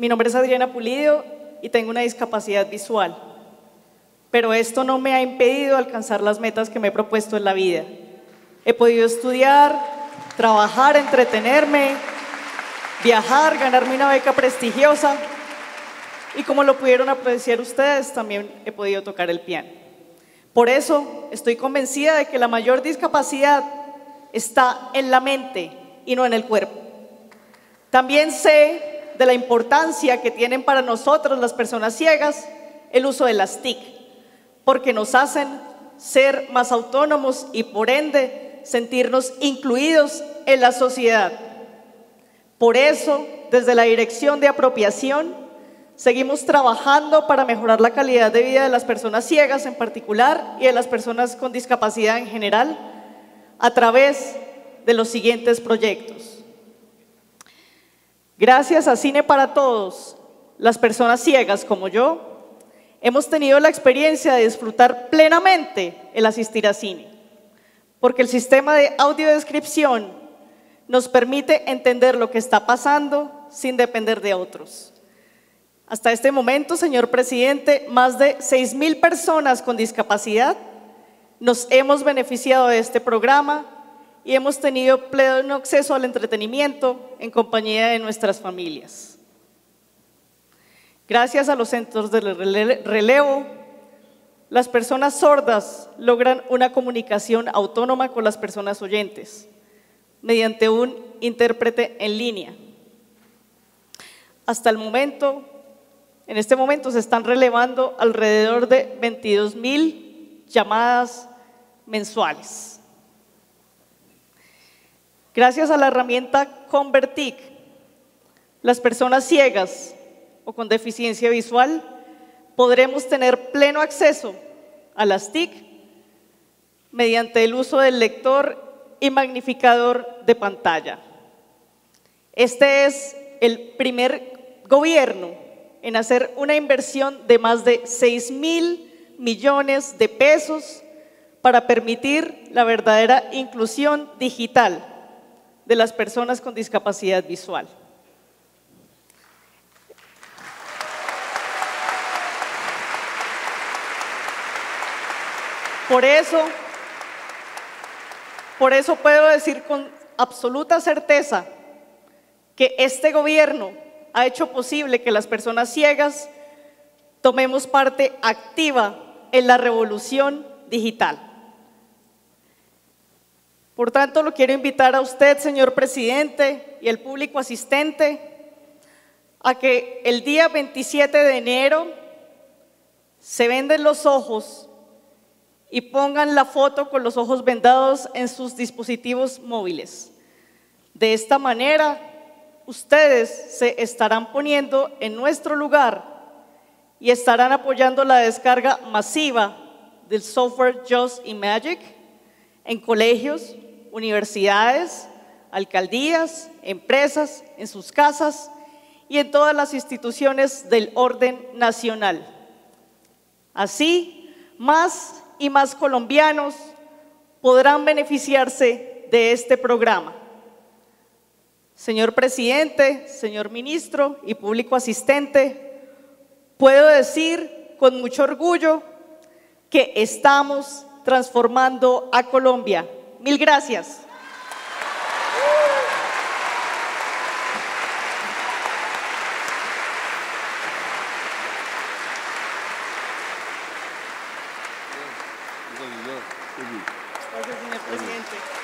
Mi nombre es Adriana Pulido y tengo una discapacidad visual, pero esto no me ha impedido alcanzar las metas que me he propuesto en la vida. He podido estudiar, trabajar, entretenerme, viajar, ganarme una beca prestigiosa y como lo pudieron apreciar ustedes, también he podido tocar el piano. Por eso estoy convencida de que la mayor discapacidad está en la mente y no en el cuerpo. También sé de la importancia que tienen para nosotros las personas ciegas el uso de las TIC, porque nos hacen ser más autónomos y por ende sentirnos incluidos en la sociedad. Por eso, desde la Dirección de Apropiación, seguimos trabajando para mejorar la calidad de vida de las personas ciegas en particular y de las personas con discapacidad en general a través de los siguientes proyectos. Gracias a Cine para Todos, las personas ciegas como yo, hemos tenido la experiencia de disfrutar plenamente el asistir a cine, porque el sistema de audiodescripción nos permite entender lo que está pasando sin depender de otros. Hasta este momento, señor presidente, más de 6 mil personas con discapacidad nos hemos beneficiado de este programa y hemos tenido pleno acceso al entretenimiento en compañía de nuestras familias. Gracias a los centros de relevo, las personas sordas logran una comunicación autónoma con las personas oyentes mediante un intérprete en línea. Hasta el momento, en este momento se están relevando alrededor de 22 mil llamadas mensuales. Gracias a la herramienta Convertic, las personas ciegas o con deficiencia visual podremos tener pleno acceso a las TIC mediante el uso del lector y magnificador de pantalla. Este es el primer gobierno en hacer una inversión de más de 6 mil millones de pesos para permitir la verdadera inclusión digital de las personas con discapacidad visual. Por eso, por eso puedo decir con absoluta certeza que este gobierno ha hecho posible que las personas ciegas tomemos parte activa en la revolución digital. Por tanto, lo quiero invitar a usted, señor presidente, y el público asistente, a que el día 27 de enero se venden los ojos y pongan la foto con los ojos vendados en sus dispositivos móviles. De esta manera, ustedes se estarán poniendo en nuestro lugar y estarán apoyando la descarga masiva del software Just Magic en colegios, universidades, alcaldías, empresas, en sus casas y en todas las instituciones del orden nacional. Así, más y más colombianos podrán beneficiarse de este programa. Señor presidente, señor ministro y público asistente, puedo decir con mucho orgullo que estamos transformando a Colombia. Mil gracias. Gracias, señor presidente.